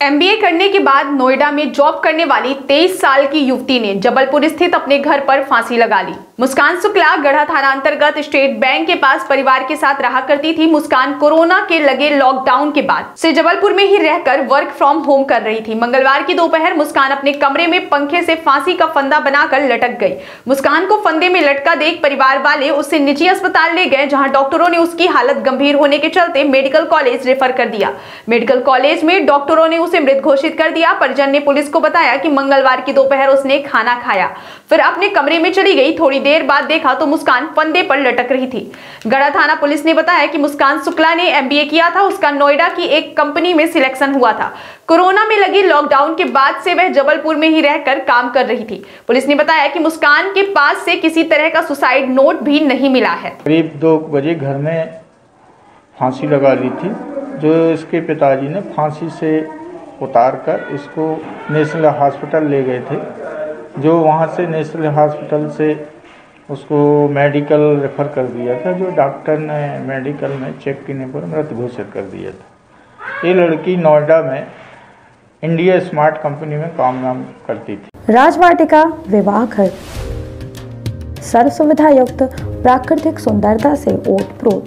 MBA करने के बाद नोएडा में जॉब करने वाली 23 साल की युवती ने जबलपुर स्थित अपने घर पर फांसी लगा ली। मुस्कान शुक्ला गढ़ा थाना अंतर्गत स्टेट बैंक के पास परिवार के साथ रहा करती थी। मुस्कान कोरोना के लगे लॉकडाउन के बाद से जबलपुर में ही रहकर वर्क फ्रॉम होम कर रही थी। मंगलवार की दोपहर मुस्कान अपने कमरे में पंखे से फांसी का फंदा बनाकर लटक गई। मुस्कान को फंदे में लटका देख परिवार वाले उसे निजी अस्पताल ले गए, जहाँ डॉक्टरों ने उसकी हालत गंभीर होने के चलते मेडिकल कॉलेज रेफर कर दिया। मेडिकल कॉलेज में डॉक्टरों ने उसे मृत घोषित कर दिया। परिजन ने पुलिस को बताया कि मंगलवार की दोपहर उसने खाना खाया। फिर अपने कमरे में चली गई। थोड़ी देर बाद देखा तो मुस्कान फंदे पर लटक रही थी। गढ़ा थाना पुलिस ने बताया कि मुस्कान शुक्ला ने एमबीए किया था। उसका नोएडा की एक कंपनी में सिलेक्शन हुआ था। कोरोना में लगी लॉकडाउन के बाद से वह जबलपुर में ही रहकर काम कर रही थी। पुलिस ने बताया कि मुस्कान के पास से किसी तरह का सुसाइड नोट भी नहीं मिला है। करीब दो बजे घर में फांसी लगा ली थी, जो इसके पिताजी ने फांसी से उतार कर इसको नेशनल हॉस्पिटल ले गए थे। जो वहाँ से नेशनल हॉस्पिटल से उसको मेडिकल रेफर कर दिया था। जो डॉक्टर ने मेडिकल में चेक करने पर मृत घोषित कर दिया था। ये लड़की नोएडा में इंडिया स्मार्ट कंपनी में काम नाम करती थी। राजवाटिका विवाह घर सर्व सुविधा युक्त प्राकृतिक सुंदरता से ओत प्रोत